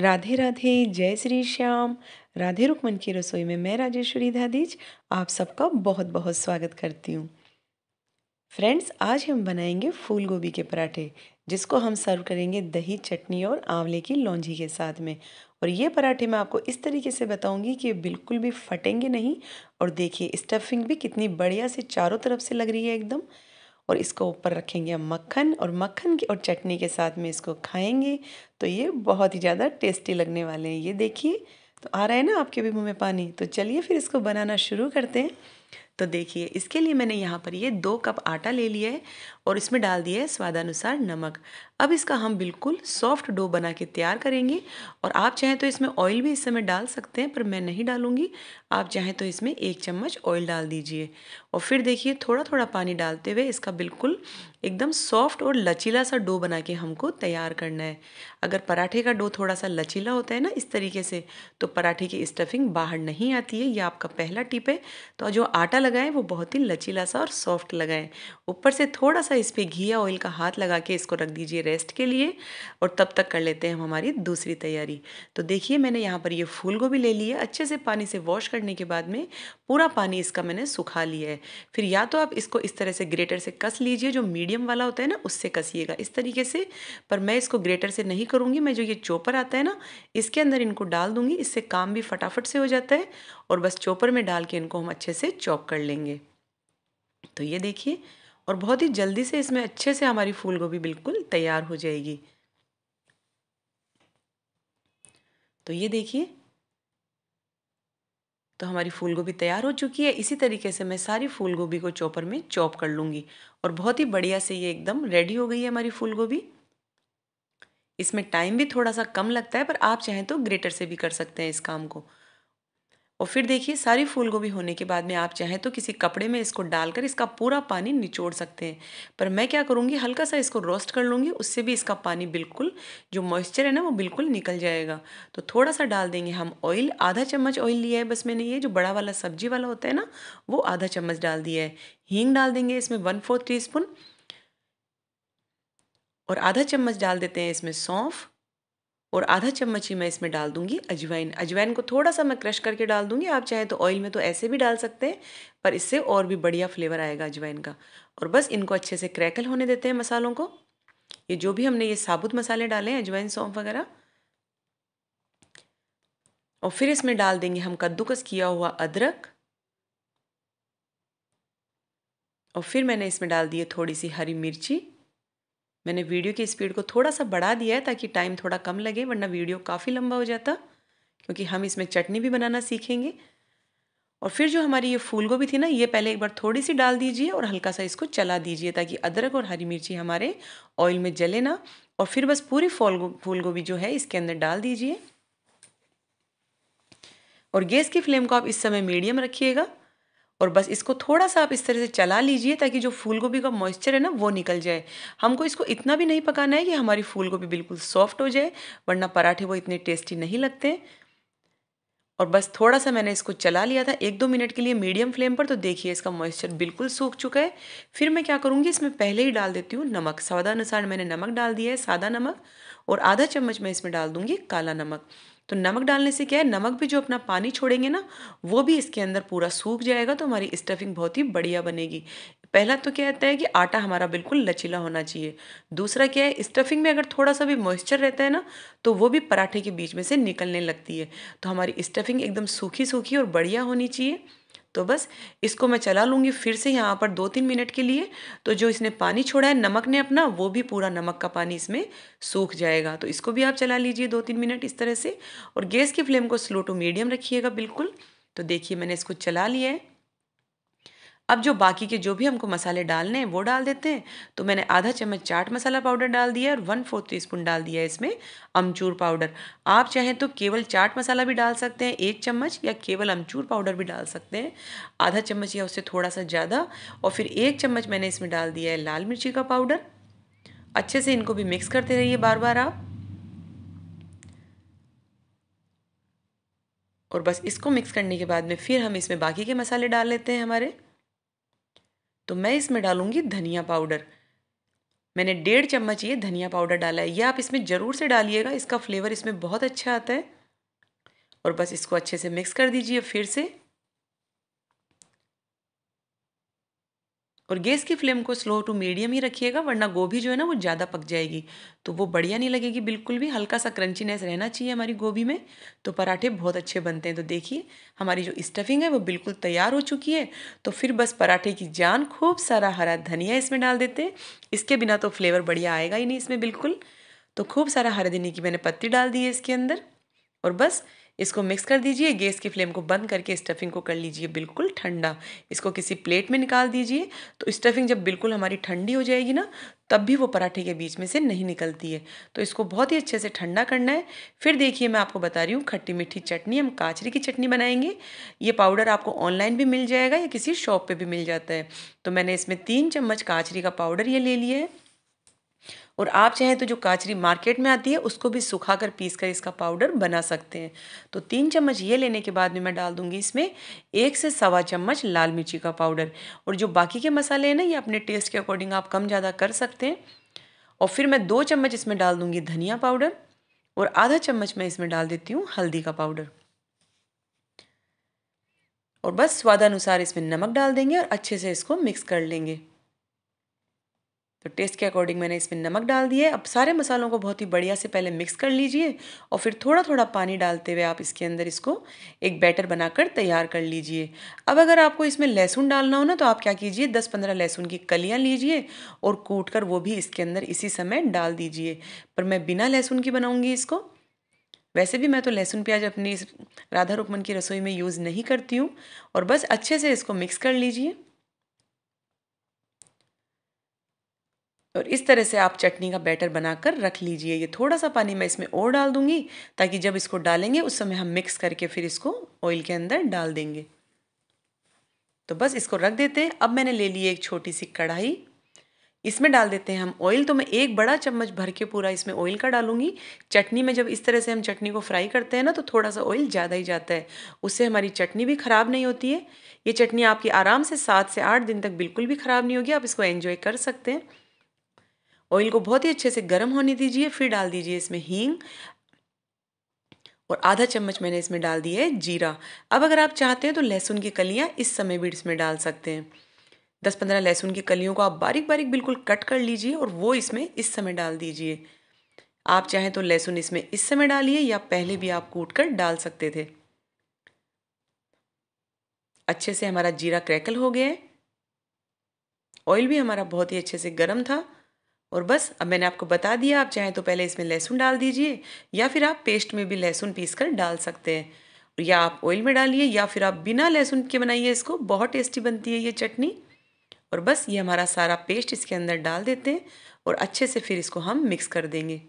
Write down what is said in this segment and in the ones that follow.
राधे राधे, जय श्री श्याम। राधे रुकमन की रसोई में मैं राजेश्वरी धादीज, आप सबका बहुत बहुत स्वागत करती हूँ। फ्रेंड्स, आज हम बनाएँगे फूल गोभी के पराठे, जिसको हम सर्व करेंगे दही, चटनी और आंवले की लौंजी के साथ में। और ये पराठे मैं आपको इस तरीके से बताऊँगी कि बिल्कुल भी फटेंगे नहीं, और देखिए, स्टफिंग भी कितनी बढ़िया से चारों तरफ़ से लग रही है एकदम। और इसको ऊपर रखेंगे हम मक्खन और मक्खन की और चटनी के साथ में इसको खाएँगे। तो ये बहुत ही ज़्यादा टेस्टी लगने वाले हैं। ये देखिए तो आ रहा है ना आपके भी मुँह में पानी। तो चलिए फिर इसको बनाना शुरू करते हैं। तो देखिए, इसके लिए मैंने यहाँ पर ये दो कप आटा ले लिया है और इसमें डाल दिया है स्वादानुसार नमक। अब इसका हम बिल्कुल सॉफ्ट डो बना के तैयार करेंगे। और आप चाहें तो इसमें ऑयल भी इस समय डाल सकते हैं, पर मैं नहीं डालूँगी। आप चाहें तो इसमें एक चम्मच ऑयल डाल दीजिए। और फिर देखिए थोड़ा थोड़ा पानी डालते हुए इसका बिल्कुल एकदम सॉफ्ट और लचीला सा डो बना के हमको तैयार करना है। अगर पराठे का डो थोड़ा सा लचीला होता है ना इस तरीके से तो पराठे की स्टफिंग बाहर नहीं आती है। ये आपका पहला टिप है। तो जो आटा लगाएँ, वो बहुत ही लचीला सा और सॉफ्ट लगाएँ। ऊपर से थोड़ा सा इस पर घी या ऑयल का हाथ लगा के इसको रख दीजिए। रेस्ट के लिए और तब तक कर लेते हैं हम हमारी दूसरी तैयारी। तो देखिए, मैंने यहाँ पर ये फूल गोभी ले लिया अच्छे से पानी से वॉश करने के बाद में पूरा पानी इसका मैंने सुखा लिया है। फिर या तो आप इसको इस तरह से ग्रेटर से कस लीजिए, जो मीडियम वाला होता है ना, उससे कसिएगा। इस तरीके से, पर मैं इसको ग्रेटर से नहीं करूँगी। मैं जो ये चोपर आता है ना, इसके अंदर इनको डाल दूँगी। इससे काम भी फटाफट से हो जाता है और बस चोपर में डाल के इनको हम अच्छे से चॉप कर लेंगे। तो ये देखिए और बहुत ही जल्दी से इसमें अच्छे से हमारी फूल गोभी बिल्कुल तैयार हो जाएगी। तो ये देखिए। तो हमारी फूल गोभी तैयार हो चुकी है। इसी तरीके से मैं सारी फूल गोभी को चॉपर में चॉप कर लूँगी और बहुत ही बढ़िया से ये एकदम रेडी हो गई है हमारी फूल गोभी। इसमें टाइम भी थोड़ा सा कम लगता है, पर आप चाहें तो ग्रेटर से भी कर सकते हैं इस काम को। और फिर देखिए, सारी फूल गोभी होने के बाद में आप चाहें तो किसी कपड़े में इसको डालकर इसका पूरा पानी निचोड़ सकते हैं। पर मैं क्या करूँगी, हल्का सा इसको रोस्ट कर लूँगी, उससे भी इसका पानी बिल्कुल, जो मॉइस्चर है ना, वो बिल्कुल निकल जाएगा। तो थोड़ा सा डाल देंगे हम ऑयल, आधा चम्मच ऑयल लिया है बस मैंने ये, जो बड़ा वाला सब्ज़ी वाला होता है ना, वो आधा चम्मच डाल दिया है। हींग डाल देंगे इसमें वन फोर्थ टी और आधा चम्मच डाल देते हैं इसमें सौंफ और आधा चम्मच ही मैं इसमें डाल दूँगी अजवाइन। अजवाइन को थोड़ा सा मैं क्रश करके डाल दूँगी। आप चाहें तो ऑयल में तो ऐसे भी डाल सकते हैं, पर इससे और भी बढ़िया फ्लेवर आएगा अजवाइन का। और बस इनको अच्छे से क्रैकल होने देते हैं मसालों को। ये जो भी हमने ये साबुत मसाले डाले हैं, अजवाइन सौंफ वगैरह, और फिर इसमें डाल देंगे हम कद्दूकस किया हुआ अदरक। और फिर मैंने इसमें डाल दिए थोड़ी सी हरी मिर्ची। मैंने वीडियो की स्पीड को थोड़ा सा बढ़ा दिया है ताकि टाइम थोड़ा कम लगे, वरना वीडियो काफ़ी लंबा हो जाता, क्योंकि हम इसमें चटनी भी बनाना सीखेंगे। और फिर जो हमारी ये फूल गोभी थी ना, ये पहले एक बार थोड़ी सी डाल दीजिए और हल्का सा इसको चला दीजिए ताकि अदरक और हरी मिर्ची हमारे ऑयल में जले ना। और फिर बस पूरी फूल फूल गोभी जो है इसके अंदर डाल दीजिए। और गैस की फ्लेम को आप इस समय मीडियम रखिएगा। और बस इसको थोड़ा सा आप इस तरह से चला लीजिए ताकि जो फूल गोभी का मॉइस्चर है ना, वो निकल जाए। हमको इसको इतना भी नहीं पकाना है कि हमारी फूल गोभी बिल्कुल सॉफ्ट हो जाए, वरना पराठे वो इतने टेस्टी नहीं लगते। और बस थोड़ा सा मैंने इसको चला लिया था, एक दो मिनट के लिए मीडियम फ्लेम पर तो देखिए इसका मॉइस्चर बिल्कुल सूख चुका है। फिर मैं क्या करूँगी, इसमें पहले ही डाल देती हूँ नमक। स्वादानुसार मैंने नमक डाल दिया है, सादा नमक, और आधा चम्मच मैं इसमें डाल दूँगी काला नमक। तो नमक डालने से क्या है, नमक भी जो अपना पानी छोड़ेंगे ना, वो भी इसके अंदर पूरा सूख जाएगा तो हमारी स्टफिंग बहुत ही बढ़िया बनेगी। पहला तो क्या रहता है कि आटा हमारा बिल्कुल लचीला होना चाहिए। दूसरा क्या है स्टफिंग में अगर थोड़ा सा भी मॉइस्चर रहता है ना तो वो भी पराठे के बीच में से निकलने लगती है। तो हमारी स्टफिंग एकदम सूखी सूखी और बढ़िया होनी चाहिए। तो बस इसको मैं चला लूँगी फिर से यहाँ पर दो तीन मिनट के लिए। तो जो इसने पानी छोड़ा है, नमक ने अपना, वो भी पूरा नमक का पानी इसमें सूख जाएगा। तो इसको भी आप चला लीजिए दो तीन मिनट इस तरह से। और गैस की फ्लेम को स्लो टू मीडियम रखिएगा बिल्कुल। तो देखिए मैंने इसको चला लिया है। अब जो बाकी के जो भी हमको मसाले डालने हैं, वो डाल देते हैं। तो मैंने आधा चम्मच चाट मसाला पाउडर डाल दिया और वन फोर्थ टी स्पून डाल दिया इसमें अमचूर पाउडर। आप चाहें तो केवल चाट मसाला भी डाल सकते हैं, एक चम्मच, या केवल अमचूर पाउडर भी डाल सकते हैं। आधा चम्मच या उससे थोड़ा सा ज़्यादा, और फिर एक चम्मच मैंने इसमें डाल दिया है लाल मिर्ची का पाउडर। अच्छे से इनको भी मिक्स करते रहिए बार बार आप। और बस इसको मिक्स करने के बाद में फिर हम इसमें बाकी के मसाले डाल लेते हैं हमारे। तो मैं इसमें डालूँगी धनिया पाउडर। मैंने डेढ़ चम्मच ये धनिया पाउडर डाला है। ये आप इसमें ज़रूर से डालिएगा, इसका फ्लेवर इसमें बहुत अच्छा आता है। और बस इसको अच्छे से मिक्स कर दीजिए फिर से। और गैस की फ्लेम को स्लो टू मीडियम ही रखिएगा, वरना गोभी जो है ना वो ज़्यादा पक जाएगी। तो वो बढ़िया नहीं लगेगी बिल्कुल भी, हल्का सा क्रंचीनेस रहना चाहिए हमारी गोभी में। तो पराठे बहुत अच्छे बनते हैं। तो देखिए, हमारी जो स्टफिंग है वो बिल्कुल तैयार हो चुकी है। तो फिर बस पराठे की जान खूब सारा हरा धनिया इसमें डाल देते हैं। इसके बिना तो फ्लेवर बढ़िया आएगा ही नहीं इसमें बिल्कुल। तो खूब सारा हरा धनिया की मैंने पत्ती डाल दी है इसके अंदर। और बस इसको मिक्स कर दीजिए, गैस की फ्लेम को बंद करके स्टफिंग को कर लीजिए बिल्कुल ठंडा। इसको किसी प्लेट में निकाल दीजिए तो स्टफिंग जब बिल्कुल हमारी ठंडी हो जाएगी ना, तब भी वो पराठे के बीच में से नहीं निकलती है। तो इसको बहुत ही अच्छे से ठंडा करना है। फिर देखिए, मैं आपको बता रही हूँ, खट्टी मीठी चटनी, हम काचरी की चटनी बनाएँगे। ये पाउडर आपको ऑनलाइन भी मिल जाएगा या किसी शॉप पर भी मिल जाता है। तो मैंने इसमें तीन चम्मच काचरी का पाउडर ये ले लिया है। और आप चाहें तो जो काचरी मार्केट में आती है, उसको भी सुखा कर पीस कर इसका पाउडर बना सकते हैं। तो तीन चम्मच ये लेने के बाद में मैं डाल दूँगी इसमें एक से सवा चम्मच लाल मिर्ची का पाउडर। और जो बाकी के मसाले हैं ना, ये अपने टेस्ट के अकॉर्डिंग आप कम ज़्यादा कर सकते हैं। और फिर मैं दो चम्मच इसमें डाल दूँगी धनिया पाउडर और आधा चम्मच मैं इसमें डाल देती हूँ हल्दी का पाउडर। और बस स्वादानुसार इसमें नमक डाल देंगे और अच्छे से इसको मिक्स कर लेंगे। तो टेस्ट के अकॉर्डिंग मैंने इसमें नमक डाल दिए अब सारे मसालों को बहुत ही बढ़िया से पहले मिक्स कर लीजिए और फिर थोड़ा थोड़ा पानी डालते हुए आप इसके अंदर इसको एक बैटर बनाकर तैयार कर लीजिए। अब अगर आपको इसमें लहसुन डालना हो ना तो आप क्या कीजिए दस पंद्रह लहसुन की कलियाँ लीजिए और कूट कर वो भी इसके अंदर इसी समय डाल दीजिए। पर मैं बिना लहसुन की बनाऊँगी इसको। वैसे भी मैं तो लहसुन प्याज अपनी राधा रुकमन की रसोई में यूज़ नहीं करती हूँ और बस अच्छे से इसको मिक्स कर लीजिए। और इस तरह से आप चटनी का बैटर बनाकर रख लीजिए। ये थोड़ा सा पानी मैं इसमें और डाल दूँगी, ताकि जब इसको डालेंगे, उस समय हम मिक्स करके फिर इसको ऑयल के अंदर डाल देंगे। तो बस इसको रख देते हैं। अब मैंने ले ली एक छोटी सी कढ़ाई। इसमें डाल देते हैं हम ऑयल तो मैं एक बड़ा चम्मच भर के पूरा इसमें ऑयल का डालूँगी। चटनी में जब इस तरह से हम चटनी को फ्राई करते हैं ना तो थोड़ा सा ऑयल ज़्यादा ही जाता है। उससे हमारी चटनी भी ख़राब नहीं होती है। ये चटनी आपकी आराम से सात से आठ दिन तक बिल्कुल भी ख़राब नहीं होगी। आप इसको एंजॉय कर सकते हैं। ऑयल को बहुत ही अच्छे से गर्म होने दीजिए, फिर डाल दीजिए इसमें हींग और आधा चम्मच मैंने इसमें डाल दिया है जीरा। अब अगर आप चाहते हैं तो लहसुन की कलियाँ इस समय भी इसमें डाल सकते हैं। दस पंद्रह लहसुन की कलियों को आप बारीक बारीक बिल्कुल कट कर लीजिए और वो इसमें इस समय डाल दीजिए। आप चाहें तो लहसुन इसमें इस समय डालिए या पहले भी आप कूट कर डाल सकते थे। अच्छे से हमारा जीरा क्रैकल हो गया है। ऑयल भी हमारा बहुत ही अच्छे से गर्म था। और बस, अब मैंने आपको बता दिया, आप चाहें तो पहले इसमें लहसुन डाल दीजिए, या फिर आप पेस्ट में भी लहसुन पीस कर डाल सकते हैं। या आप ऑयल में डालिए, या फिर आप बिना लहसुन के बनाइए इसको, बहुत टेस्टी बनती है ये चटनी। और बस, ये हमारा सारा पेस्ट इसके अंदर डाल देते हैं, और अच्छे से फिर इसको हम मिक्स कर देंगे।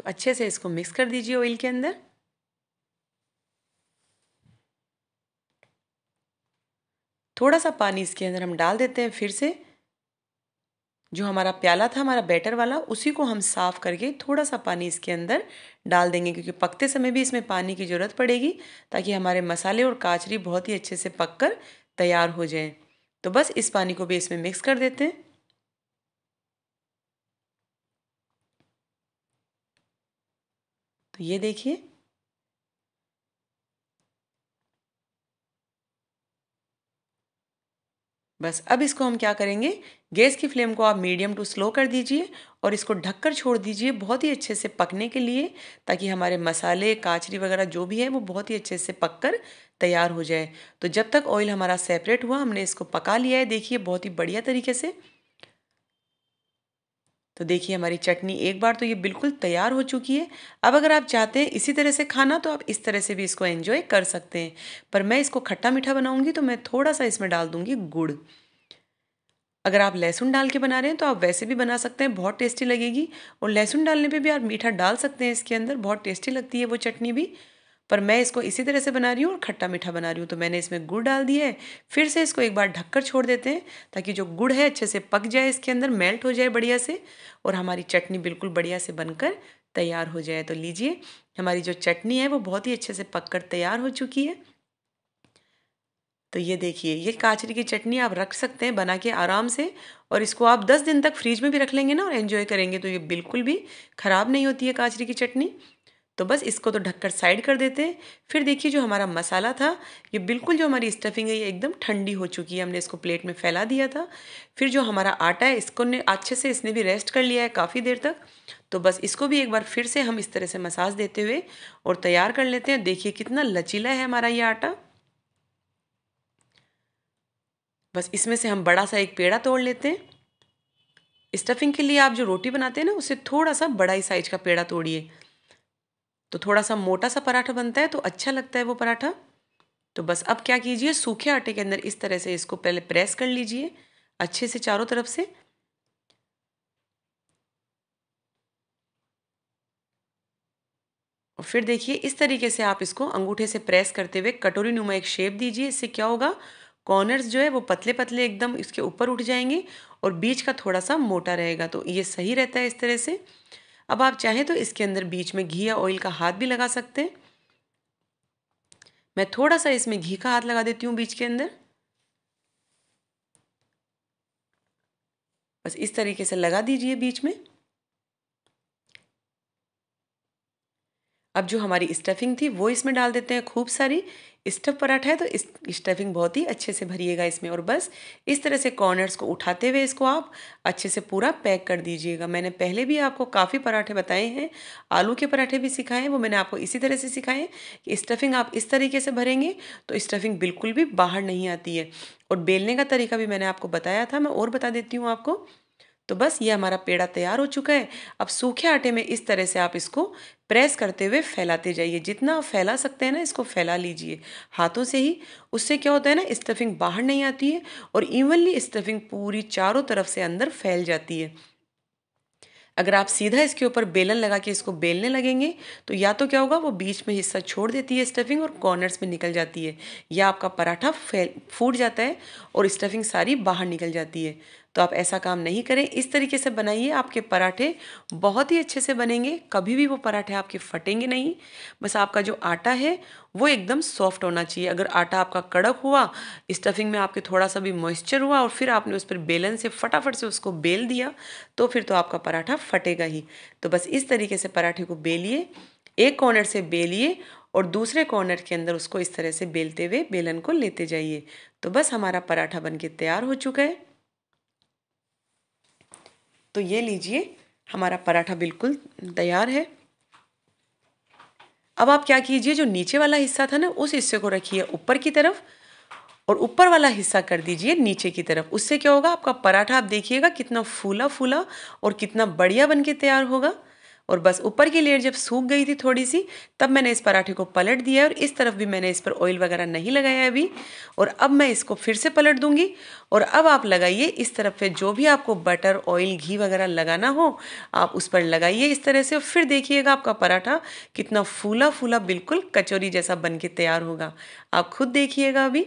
तो अच्छे से इसको मिक्स कर दीजिए ऑयल के अंदर। थोड़ा सा पानी इसके अंदर हम डाल देते हैं फिर से। जो हमारा प्याला था, हमारा बैटर वाला, उसी को हम साफ़ करके थोड़ा सा पानी इसके अंदर डाल देंगे, क्योंकि पकते समय भी इसमें पानी की ज़रूरत पड़ेगी, ताकि हमारे मसाले और काचरी बहुत ही अच्छे से पक कर तैयार हो जाएँ। तो बस इस पानी को भी इसमें मिक्स कर देते हैं। तो ये देखिए। बस अब इसको हम क्या करेंगे? गैस की फ्लेम को आप मीडियम टू स्लो कर दीजिए और इसको ढककर छोड़ दीजिए बहुत ही अच्छे से पकने के लिए ताकि हमारे मसाले, काचरी वगैरह जो भी है वो बहुत ही अच्छे से पककर तैयार हो जाए। तो जब तक ऑयल हमारा सेपरेट हुआ, हमने इसको पका लिया है, देखिए बहुत ही बढ़िया तरीके से। तो देखिए, हमारी चटनी एक बार तो ये बिल्कुल तैयार हो चुकी है। अब अगर आप चाहते हैं इसी तरह से खाना तो आप इस तरह से भी इसको एंजॉय कर सकते हैं। पर मैं इसको खट्टा मीठा बनाऊँगी तो मैं थोड़ा सा इसमें डाल दूँगी गुड़। अगर आप लहसुन डाल के बना रहे हैं तो आप वैसे भी बना सकते हैं, बहुत टेस्टी लगेगी। और लहसुन डालने पे भी आप मीठा डाल सकते हैं इसके अंदर, बहुत टेस्टी लगती है वो चटनी भी। पर मैं इसको इसी तरह से बना रही हूँ और खट्टा मीठा बना रही हूँ। तो मैंने इसमें गुड़ डाल दिया है। फिर से इसको एक बार ढककर छोड़ देते हैं ताकि जो गुड़ है अच्छे से पक जाए इसके अंदर, मेल्ट हो जाए बढ़िया से और हमारी चटनी बिल्कुल बढ़िया से बनकर तैयार हो जाए। तो लीजिए, हमारी जो चटनी है वो बहुत ही अच्छे से पक कर तैयार हो चुकी है। तो ये देखिए, ये काचरी की चटनी आप रख सकते हैं बना के आराम से और इसको आप 10 दिन तक फ्रीज में भी रख लेंगे ना और एंजॉय करेंगे तो ये बिल्कुल भी ख़राब नहीं होती है काचरी की चटनी। तो बस इसको तो ढककर साइड कर देते हैं। फिर देखिए जो हमारा मसाला था, ये बिल्कुल जो हमारी स्टफिंग है, ये एकदम ठंडी हो चुकी है। हमने इसको प्लेट में फैला दिया था। फिर जो हमारा आटा है, इसको ने अच्छे से इसने भी रेस्ट कर लिया है काफ़ी देर तक। तो बस इसको भी एक बार फिर से हम इस तरह से मसाज देते हुए और तैयार कर लेते हैं। देखिए कितना लचीला है हमारा ये आटा। बस इसमें से हम बड़ा सा एक पेड़ा तोड़ लेते हैं। स्टफिंग के लिए आप जो रोटी बनाते हैं ना उससे थोड़ा सा बड़ा ही साइज़ का पेड़ा तोड़िए। तो थोड़ा सा मोटा सा पराठा बनता है तो अच्छा लगता है वो पराठा। तो बस अब क्या कीजिए, सूखे आटे के अंदर इस तरह से इसको पहले प्रेस कर लीजिए, अच्छे से चारों तरफ़ से। और फिर देखिए, इस तरीके से आप इसको अंगूठे से प्रेस करते हुए कटोरी नुमा एक शेप दीजिए, इससे क्या होगा, कॉर्नर्स जो है वो पतले पतले एकदम इसके ऊपर उठ जाएँगे और बीच का थोड़ा सा मोटा रहेगा। तो ये सही रहता है इस तरह से। अब आप चाहें तो इसके अंदर बीच में घी या ऑयल का हाथ भी लगा सकते हैं। मैं थोड़ा सा इसमें घी का हाथ लगा देती हूँ बीच के अंदर। बस इस तरीके से लगा दीजिए बीच में। अब जो हमारी स्टफिंग थी, वो इसमें डाल देते हैं खूब सारी। स्टफ़ पराठा है तो इस स्टफिंग बहुत ही अच्छे से भरिएगा इसमें। और बस इस तरह से कॉर्नर्स को उठाते हुए इसको आप अच्छे से पूरा पैक कर दीजिएगा। मैंने पहले भी आपको काफ़ी पराठे बताए हैं, आलू के पराठे भी सिखाए हैं, वो मैंने आपको इसी तरह से सिखाए कि स्टफिंग आप इस तरीके से भरेंगे तो स्टफिंग बिल्कुल भी बाहर नहीं आती है। और बेलने का तरीका भी मैंने आपको बताया था, मैं और बता देती हूँ आपको। तो बस ये हमारा पेड़ा तैयार हो चुका है। अब सूखे आटे में इस तरह से आप इसको प्रेस करते हुए फैलाते जाइए। जितना आप फैला सकते हैं ना, इसको फैला लीजिए। हाथों से ही। उससे क्या होता है ना स्टफिंग बाहर नहीं आती है और इवनली स्टफिंग पूरी चारों तरफ़ से अंदर फैल जाती है। अगर आप सीधा इसके ऊपर बेलन लगा के इसको बेलने लगेंगे तो या तो क्या होगा, वो बीच में हिस्सा छोड़ देती है स्टफिंग और कॉर्नर्स में निकल जाती है। या आपका पराठा फैल, फूट जाता है और स्टफिंग सारी बाहर निकल जाती है। तो आप ऐसा काम नहीं करें। इस तरीके से बनाइए, आपके पराठे बहुत ही अच्छे से बनेंगे। कभी भी वो पराठे आपके फटेंगे नहीं। बस आपका जो आटा है, वो एकदम सॉफ्ट होना चाहिए। अगर आटा आपका कड़क हुआ, स्टफिंग में आपके थोड़ा सा भी मॉइस्चर हुआ और फिर आपने उस पर बेलन से फटाफट से उसको बेल दिया तो फिर तो आपका पराठा फटेगा ही। तो बस इस तरीके से पराठे को बेलिए, एक कॉर्नर से बेलिए और दूसरे कॉर्नर के अंदर उसको इस तरह से बेलते हुए बेलन को लेते जाइए। तो बस हमारा पराठा बन के तैयार हो चुका है। तो ये लीजिए, हमारा पराठा बिल्कुल तैयार है। अब आप क्या कीजिए, जो नीचे वाला हिस्सा था ना, उस हिस्से को रखिए ऊपर की तरफ़ और ऊपर वाला हिस्सा कर दीजिए नीचे की तरफ़। उससे क्या होगा, आपका पराठा, आप देखिएगा कितना फूला फूला और कितना बढ़िया बन के तैयार होगा। और बस ऊपर की लेयर जब सूख गई थी थोड़ी सी, तब मैंने इस पराठे को पलट दिया और इस तरफ़ भी मैंने इस पर ऑयल वगैरह नहीं लगाया अभी। और अब मैं इसको फिर से पलट दूँगी। और अब आप लगाइए इस तरफ़ पे जो भी आपको बटर ऑयल घी वगैरह लगाना हो, आप उस पर लगाइए इस तरह से। और फिर देखिएगा आपका पराठा कितना फूला फूला बिल्कुल कचौरी जैसा बन के तैयार होगा। आप खुद देखिएगा अभी।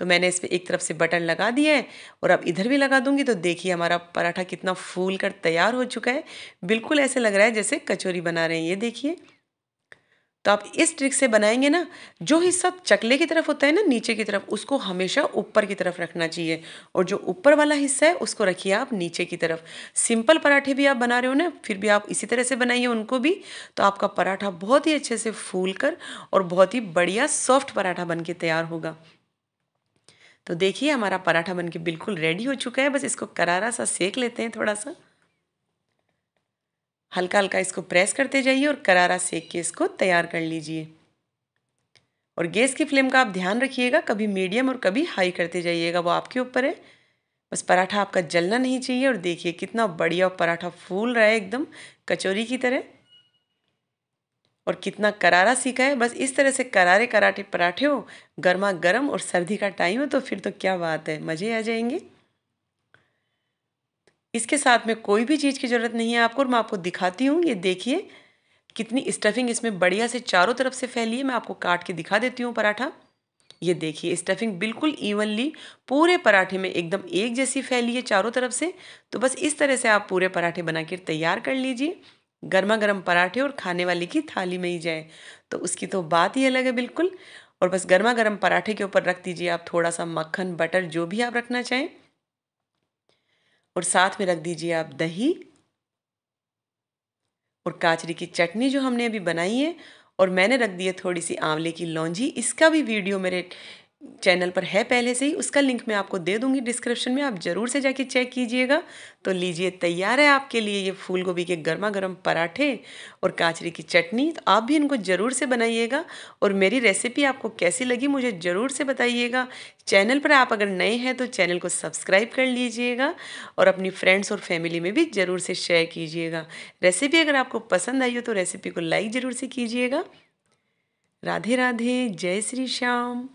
तो मैंने इस पर एक तरफ़ से बटन लगा दिया है और अब इधर भी लगा दूँगी। तो देखिए, हमारा पराठा कितना फूल कर तैयार हो चुका है। बिल्कुल ऐसे लग रहा है जैसे कचौरी बना रहे हैं। ये देखिए। तो आप इस ट्रिक से बनाएँगे ना, जो हिस्सा चकले की तरफ़ होता है ना, नीचे की तरफ़, उसको हमेशा ऊपर की तरफ़ रखना चाहिए। और जो ऊपर वाला हिस्सा है, उसको रखिए आप नीचे की तरफ़। सिंपल पराठे भी आप बना रहे हो ना, फिर भी आप इसी तरह से बनाइए उनको भी। तो आपका पराठा बहुत ही अच्छे से फूल कर और बहुत ही बढ़िया सॉफ्ट पराठा बन के तैयार होगा। तो देखिए, हमारा पराठा बनके बिल्कुल रेडी हो चुका है। बस इसको करारा सा सेक लेते हैं थोड़ा सा। हल्का हल्का इसको प्रेस करते जाइए और करारा सेक के इसको तैयार कर लीजिए। और गैस की फ्लेम का आप ध्यान रखिएगा, कभी मीडियम और कभी हाई करते जाइएगा, वो आपके ऊपर है। बस पराठा आपका जलना नहीं चाहिए और देखिए कितना बढ़िया पराठा फूल रहा है एकदम, कचौरी की तरह। और कितना करारा सीखा है। बस इस तरह से करारे कराटे पराठे हो, गर्मा गर्म और सर्दी का टाइम हो तो फिर तो क्या बात है, मज़े आ जाएँगे। इसके साथ में कोई भी चीज़ की ज़रूरत नहीं है आपको और मैं आपको दिखाती हूँ, ये देखिए, कितनी स्टफिंग इसमें बढ़िया से चारों तरफ़ से फैली है। मैं आपको काट के दिखा देती हूँ पराठा। ये देखिए स्टफिंग बिल्कुल इवनली पूरे पराठे में एकदम एक जैसी फैली है चारों तरफ़ से। तो बस इस तरह से आप पूरे पराठे बना तैयार कर लीजिए। गर्मा गर्म पराठे और खाने वाले की थाली में ही जाए। तो उसकी तो बात ही अलग है बिल्कुल। और बस गर्मा गर्म पराठे के ऊपर रख दीजिए आप थोड़ा सा मक्खन, बटर, जो भी आप रखना चाहें। और साथ में रख दीजिए आप दही। और काचरी की चटनी जो हमने अभी बनाई है, और मैंने रख दी है थोड़ी सी आंवले की लौंजी। इसका भी वीडियो मेरे चैनल पर है पहले से ही, उसका लिंक मैं आपको दे दूँगी डिस्क्रिप्शन में, आप ज़रूर से जाके चेक कीजिएगा। तो लीजिए, तैयार है आपके लिए ये फूल गोभी के गर्मा गर्म पराठे और काचरी की चटनी। तो आप भी इनको ज़रूर से बनाइएगा और मेरी रेसिपी आपको कैसी लगी मुझे ज़रूर से बताइएगा। चैनल पर आप अगर नए हैं तो चैनल को सब्सक्राइब कर लीजिएगा और अपनी फ्रेंड्स और फैमिली में भी ज़रूर से शेयर कीजिएगा। रेसिपी अगर आपको पसंद आई हो तो रेसिपी को लाइक ज़रूर से कीजिएगा। राधे राधे जय श्री श्याम।